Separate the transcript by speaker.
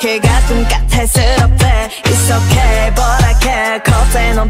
Speaker 1: 이렇게 좀 까탈스럽대 It's okay but I can't cause ain't no